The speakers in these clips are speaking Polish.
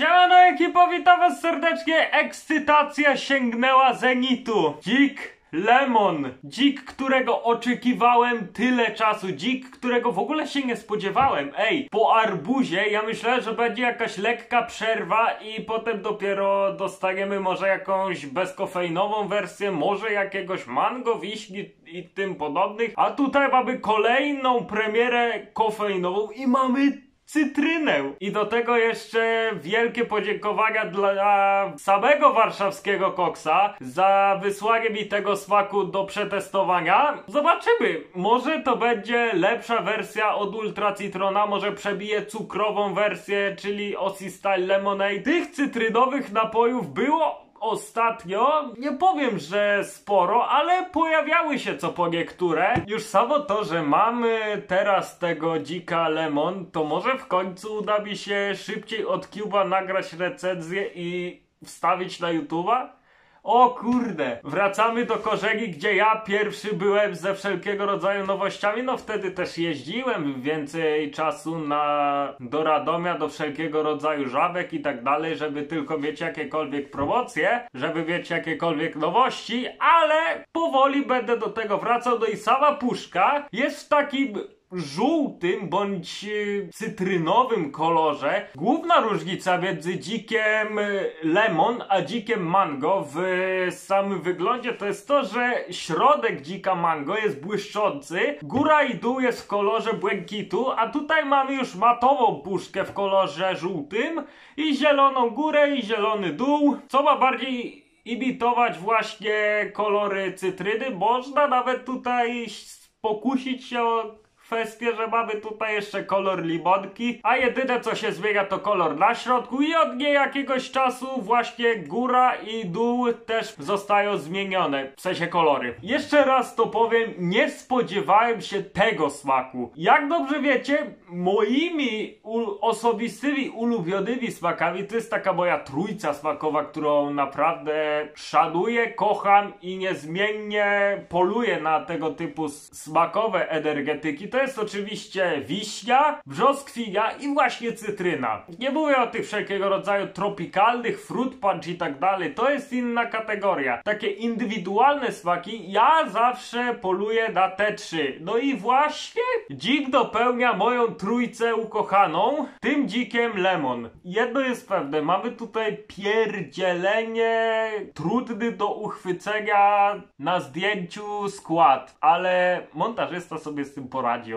Siemano ekipo, witam was serdecznie. Ekscytacja sięgnęła zenitu. Dzik Lemon. Dzik, którego oczekiwałem tyle czasu. Dzik, którego w ogóle się nie spodziewałem. Ej, po arbuzie ja myślałem, że będzie jakaś lekka przerwa i potem dopiero dostaniemy może jakąś bezkofeinową wersję, może jakiegoś mango, wiśni i tym podobnych. A tutaj mamy kolejną premierę kofeinową i mamy cytrynę. I do tego jeszcze wielkie podziękowania dla samego warszawskiego koksa za wysłanie mi tego smaku do przetestowania. Zobaczymy. Może to będzie lepsza wersja od Ultra Citrona, może przebije cukrową wersję, czyli Ossi Style Lemonade. Tych cytrynowych napojów było ostatnio, nie powiem, że sporo, ale pojawiały się co po niektóre. Już samo to, że mamy teraz tego dzika lemon, to może w końcu uda mi się szybciej od Cuba nagrać recenzję i wstawić na YouTube'a? O kurde, wracamy do korzeni, gdzie ja pierwszy byłem ze wszelkiego rodzaju nowościami. No wtedy też jeździłem więcej czasu na do Radomia, do wszelkiego rodzaju żabek i tak dalej, żeby tylko mieć jakiekolwiek promocje, żeby mieć jakiekolwiek nowości, ale powoli będę do tego wracał. No i sama puszka jest w takim żółtym bądź e, cytrynowym kolorze. Główna różnica między dzikiem e, lemon a dzikiem mango w samym wyglądzie to jest to, że środek dzika mango jest błyszczący, góra i dół jest w kolorze błękitu, a tutaj mamy już matową puszkę w kolorze żółtym i zieloną górę i zielony dół, co ma bardziej imitować właśnie kolory cytryny. Można nawet tutaj pokusić się o kwestię, że mamy tutaj jeszcze kolor limonki, a jedyne co się zmienia to kolor na środku i od niejakiegoś czasu właśnie góra i dół też zostają zmienione, w sensie kolory. Jeszcze raz to powiem, nie spodziewałem się tego smaku. Jak dobrze wiecie, moimi osobistymi ulubionymi smakami to jest taka moja trójca smakowa, którą naprawdę szanuję, kocham i niezmiennie poluję na tego typu smakowe energetyki. To jest oczywiście wiśnia, brzoskwinia i właśnie cytryna. Nie mówię o tych wszelkiego rodzaju tropikalnych, fruit punch i tak dalej, to jest inna kategoria. Takie indywidualne smaki, ja zawsze poluję na te trzy. No i właśnie dzik dopełnia moją trójcę ukochaną, tym dzikiem lemon. Jedno jest pewne, mamy tutaj pierdzielenie trudny do uchwycenia na zdjęciu skład, ale montażysta sobie z tym poradzi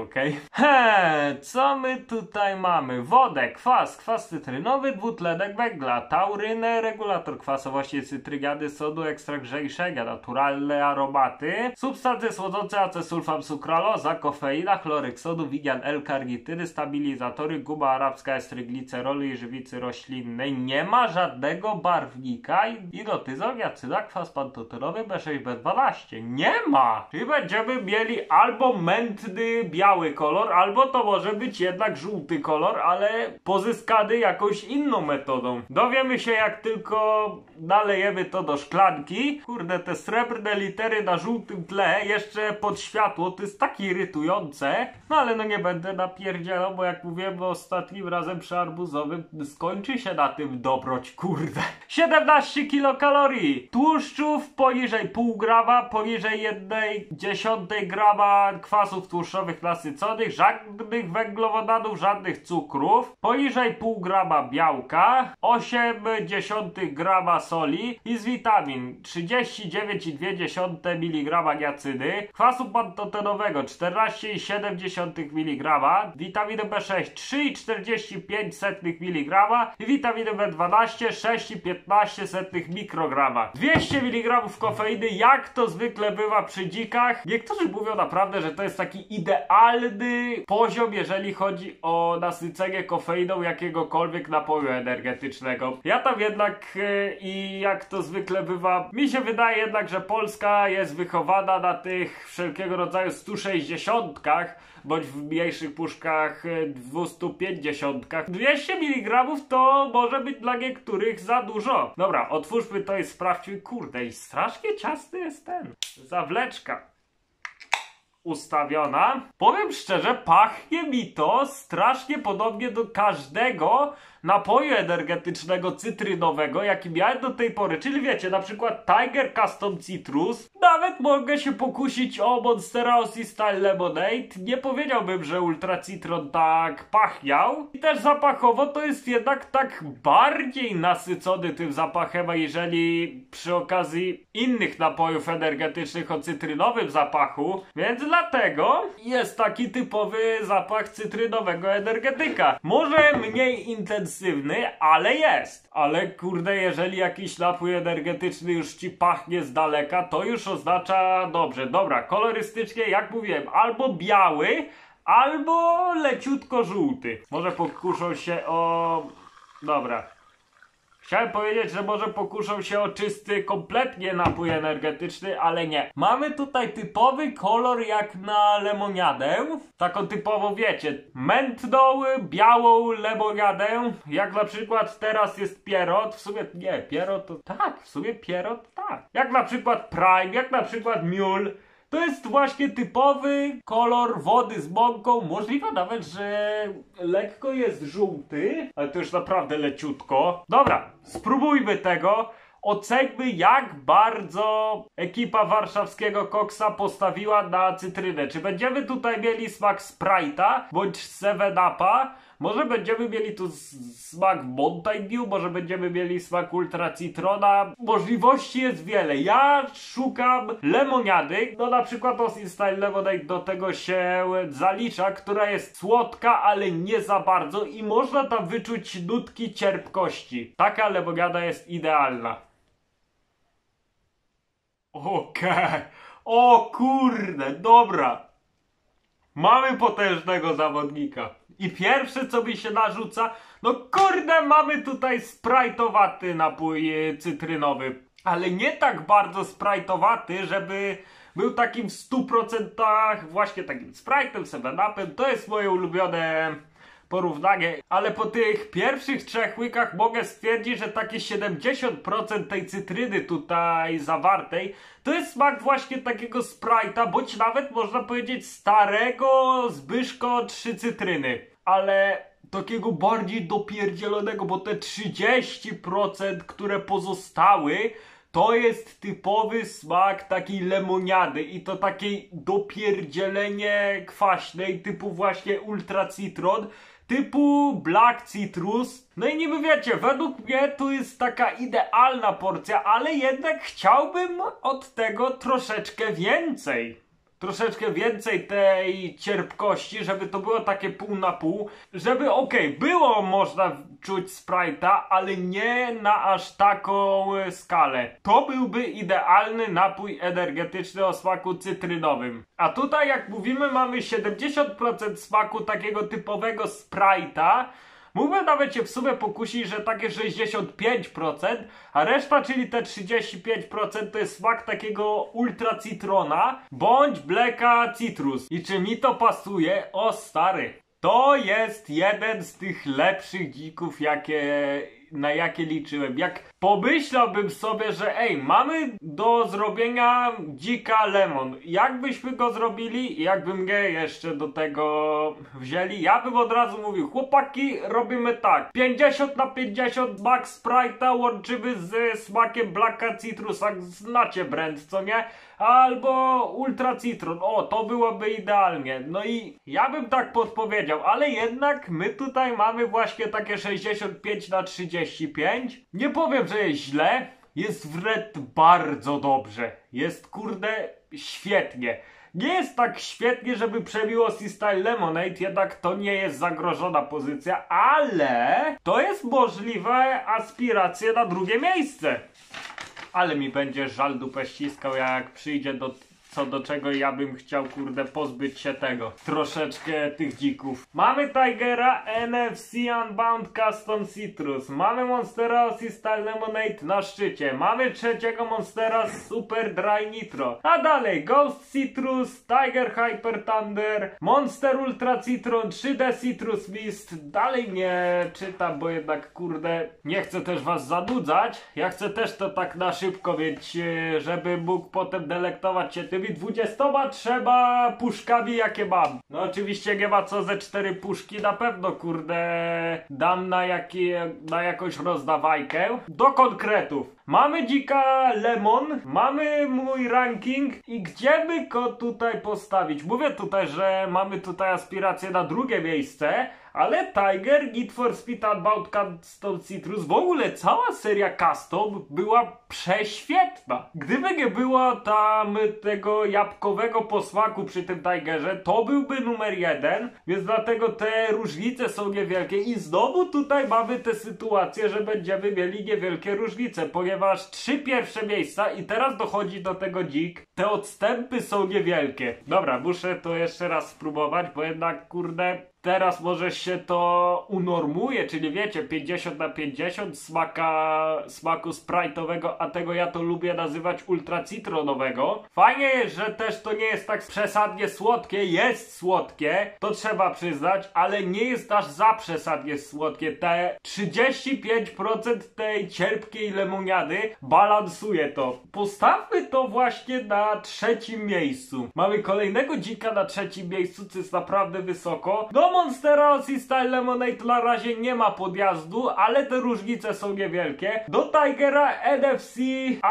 He, co my tutaj mamy? Wodę, kwas, kwas cytrynowy, dwutlenek węgla, taurynę, regulator kwasowości cytrygady, sodu, ekstrakt grzejszego, naturalne aromaty, substancje słodzące, acesulfam sukraloza, kofeina, chloryk sodu, wigian L-karnityny, stabilizatory, guba arabska, estrygliceroli i żywicy roślinnej. Nie ma żadnego barwnika i dotyzon, jacyda, kwas pantoterowy B6, B12. Nie ma! Czyli będziemy mieli albo mętny, biały biały kolor, albo to może być jednak żółty kolor, ale pozyskany jakąś inną metodą. Dowiemy się jak tylko nalejemy to do szklanki. Kurde, te srebrne litery na żółtym tle, jeszcze pod światło, to jest tak irytujące. No ale no nie będę napierdzielał, bo jak mówiłem ostatnim razem przy arbuzowym, skończy się na tym dobroć, kurde. 17 kilokalorii. Tłuszczów poniżej pół grama, poniżej jednej dziesiątej grama kwasów tłuszczowych na nasyconych, żadnych węglowodanów, żadnych cukrów, poniżej pół grama białka, 0,8 grama soli i z witamin 39,2 mg niacyny, kwasu pantotenowego 14,7 mg, witaminy B6 3,45 mg i witaminy B12 6,15 mikrograma. 200 mg kofeiny, jak to zwykle bywa przy dzikach. Niektórzy mówią naprawdę, że to jest taki idealny idealny poziom, jeżeli chodzi o nasycenie kofeiną jakiegokolwiek napoju energetycznego. Ja tam jednak e, i jak to zwykle bywa, mi się wydaje jednak, że Polska jest wychowana na tych wszelkiego rodzaju 160 bądź w mniejszych puszkach 250. 200 mg to może być dla niektórych za dużo. Dobra, otwórzmy to i sprawdźmy. Kurde, i strasznie ciasny jest ten. Zawleczka ustawiona. Powiem szczerze, pachnie mi to strasznie podobnie do każdego napoju energetycznego cytrynowego, jaki miałem do tej pory, czyli wiecie, na przykład Tiger Custom Citrus, nawet mogę się pokusić o Monstera Aussie Style Lemonade, nie powiedziałbym, że Ultra Citron tak pachniał. I też zapachowo to jest jednak tak bardziej nasycony tym zapachem, jeżeli przy okazji innych napojów energetycznych o cytrynowym zapachu, więc dlatego jest taki typowy zapach cytrynowego energetyka. Może mniej intensywny, ale jest. Ale kurde, jeżeli jakiś napój energetyczny już ci pachnie z daleka, to już oznacza dobrze. Dobra, kolorystycznie, jak mówiłem, albo biały, albo leciutko żółty. Może pokuszą się o... Dobra, Chciałem powiedzieć, że może pokuszą się o czysty, kompletnie napój energetyczny, ale nie. Mamy tutaj typowy kolor jak na lemoniadę. Taką typową, wiecie, mętną, białą lemoniadę. Jak na przykład teraz jest Pierrot. W sumie, nie, Pierrot to tak, w sumie Pierrot tak. Jak na przykład Prime, jak na przykład Mule. To jest właśnie typowy kolor wody z mąką. Możliwe nawet, że lekko jest żółty, ale to już naprawdę leciutko. Dobra, spróbujmy tego. Oceńmy, jak bardzo ekipa warszawskiego koksa postawiła na cytrynę. Czy będziemy tutaj mieli smak Sprite'a bądź 7-Upa? Może będziemy mieli tu smak Mountain Dew, może będziemy mieli smak Ultra Citrona. Możliwości jest wiele. Ja szukam lemoniady. No na przykład Austin Style Lemonade do tego się zalicza, która jest słodka, ale nie za bardzo i można tam wyczuć nutki cierpkości. Taka lemoniada jest idealna. Okej. Okay. O kurde, dobra. Mamy potężnego zawodnika. I pierwsze co mi się narzuca, no kurde, mamy tutaj sprajtowaty napój e, cytrynowy. Ale nie tak bardzo sprajtowaty, żeby był takim w 100% właśnie takim Sprite'em, 7-Upem. To jest moje ulubione porównanie, ale po tych pierwszych trzech łykach mogę stwierdzić, że takie 70% tej cytryny tutaj zawartej to jest smak właśnie takiego Sprite'a, bądź nawet można powiedzieć starego Zbyszko 3 cytryny. Ale takiego bardziej dopierdzielonego, bo te 30%, które pozostały, to jest typowy smak takiej lemoniady i to takiej dopierdzielenie kwaśnej typu właśnie Ultra Citron typu Black Citrus. No i niby wiecie, według mnie to jest taka idealna porcja, ale jednak chciałbym od tego troszeczkę więcej troszeczkę więcej tej cierpkości, żeby to było takie pół na pół, żeby okej, okay, było można czuć Sprite'a, ale nie na aż taką skalę. To byłby idealny napój energetyczny o smaku cytrynowym. A tutaj jak mówimy mamy 70% smaku takiego typowego Sprite'a, Mógłbym nawet się w sumie pokusić, że takie 65%, a reszta, czyli te 35% to jest smak takiego ultra citrona bądź bleka citrus. I czy mi to pasuje? O stary. To jest jeden z tych lepszych dzików, jakie na jakie liczyłem. Jak pomyślałbym sobie, że ej, mamy do zrobienia dzika lemon. Jakbyśmy go zrobili? Jakby mnie jeszcze do tego wzięli? Ja bym od razu mówił, chłopaki, robimy tak. 50 na 50 Max Sprite'a łączymy z smakiem Blacka Citrusa. Znacie brand, co nie? Albo Ultra Citron. O, to byłoby idealnie. No i ja bym tak podpowiedział, ale jednak my tutaj mamy właśnie takie 65 na 35. Nie powiem, że jest źle. Jest wręcz bardzo dobrze. Jest kurde świetnie. Nie jest tak świetnie, żeby przebiło Style Lemonade, jednak to nie jest zagrożona pozycja, ale to jest możliwe aspiracje na drugie miejsce ale mi będzie żal dupę ściskał, jak przyjdzie do co do czego ja bym chciał, kurde, pozbyć się tego. Troszeczkę tych dzików. Mamy Tigera NFC Unbound Custom Citrus. Mamy Monstera Style Lemonade na szczycie. Mamy trzeciego Monstera Super Dry Nitro. A dalej Ghost Citrus, Tiger Hyper Thunder, Monster Ultra Citron, 3D Citrus Mist. Dalej nie czytam, bo jednak, kurde, nie chcę też was zanudzać. Ja chcę też to tak na szybko, więc żeby mógł potem delektować się tym tymi 20 trzeba puszkami jakie mam. No oczywiście nie ma co ze cztery puszki, na pewno kurde dam na, jakie, na jakąś rozdawajkę. Do konkretów. Mamy dzika lemon, mamy mój ranking i gdzie by go tutaj postawić? Mówię tutaj, że mamy tutaj aspirację na drugie miejsce, ale Tiger, Need for Speed Unbound Custom Citrus, w ogóle cała seria Custom była prześwietna. Gdyby nie było tam tego jabłkowego posmaku przy tym Tigerze, to byłby numer jeden, więc dlatego te różnice są niewielkie i znowu tutaj mamy tę sytuację, że będziemy mieli niewielkie różnice, ponieważ trzy pierwsze miejsca i teraz dochodzi do tego dzik, te odstępy są niewielkie. Dobra, muszę to jeszcze raz spróbować, bo jednak kurde teraz może się to unormuje, czyli wiecie, 50 na 50 smaka, smaku sprite'owego, a tego ja to lubię nazywać ultra citronowego. Fajnie że też to nie jest tak przesadnie słodkie, jest słodkie, to trzeba przyznać, ale nie jest aż za przesadnie słodkie. Te 35% tej cierpkiej lemoniady balansuje to. Postawmy to właśnie na trzecim miejscu. Mamy kolejnego dzika na trzecim miejscu, co jest naprawdę wysoko. No Monstera Style Lemonade na razie nie ma podjazdu, ale te różnice są niewielkie. Do Tigera NFC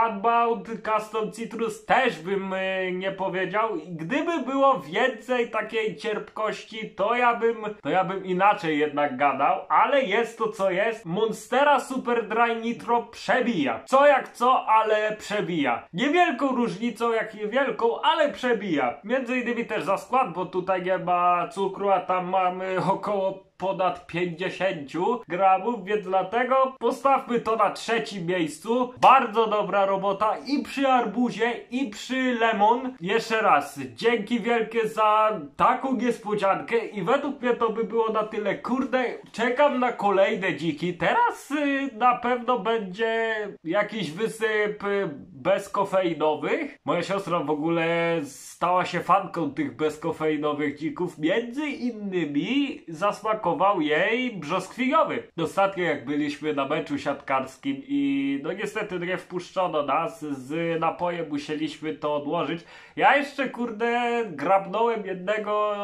Unbound Custom Citrus też bym y, nie powiedział. Gdyby było więcej takiej cierpkości, to ja bym, to ja bym inaczej jednak gadał, ale jest to co jest. Monstera Super Dry Nitro przebija. Co jak co, ale przebija. Niewielką różnicą jak niewielką, ale przebija. Między innymi też za skład, bo tutaj nie ma cukru, a tam mamy około ponad 50 gramów, więc dlatego postawmy to na trzecim miejscu. Bardzo dobra robota i przy arbuzie, i przy lemon. Jeszcze raz, dzięki wielkie za taką niespodziankę i według mnie to by było na tyle. Kurde, czekam na kolejne dziki. Teraz y, na pewno będzie jakiś wysyp y, bezkofeinowych. Moja siostra w ogóle stała się fanką tych bezkofeinowych dzików. Między innymi zasmakował jej brzoskwiniowy. Ostatnio jak byliśmy na meczu siatkarskim i no niestety nie wpuszczono nas, z napojem musieliśmy to odłożyć. Ja jeszcze kurde grabnąłem jednego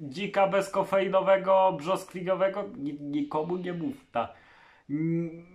dzika bezkofeinowego, brzoskwiniowego. Nikomu nie mów, ta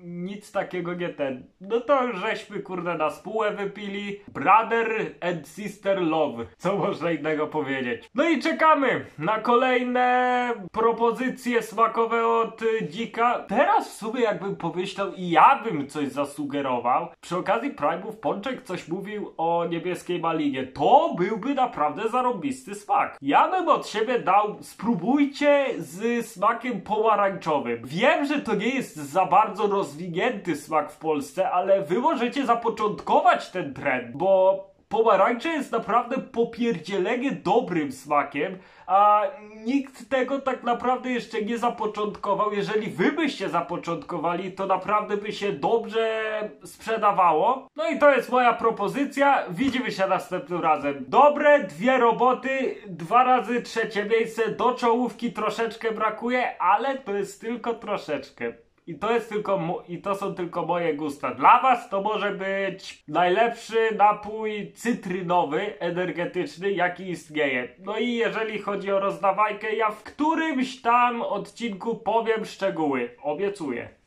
nic takiego nie ten. No to żeśmy kurde na spółę wypili. Brother and sister love. Co można innego powiedzieć? No i czekamy na kolejne propozycje smakowe od dzika. Teraz w sumie jakbym pomyślał i ja bym coś zasugerował. Przy okazji Prime'ów Pączek coś mówił o niebieskiej malinie. To byłby naprawdę zarobisty smak. Ja bym od siebie dał spróbujcie z smakiem pomarańczowym. Wiem, że to nie jest za za bardzo rozwinięty smak w Polsce, ale wy możecie zapoczątkować ten trend, bo pomarańcza jest naprawdę popierdzielenie dobrym smakiem, a nikt tego tak naprawdę jeszcze nie zapoczątkował. Jeżeli wy byście zapoczątkowali, to naprawdę by się dobrze sprzedawało. No i to jest moja propozycja. Widzimy się następnym razem. Dobre, dwie roboty, dwa razy trzecie miejsce. Do czołówki troszeczkę brakuje, ale to jest tylko troszeczkę. I to jest tylko, i to są tylko moje gusta. Dla was to może być najlepszy napój cytrynowy, energetyczny, jaki istnieje. No i jeżeli chodzi o rozdawajkę, ja w którymś tam odcinku powiem szczegóły. Obiecuję.